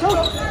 Go!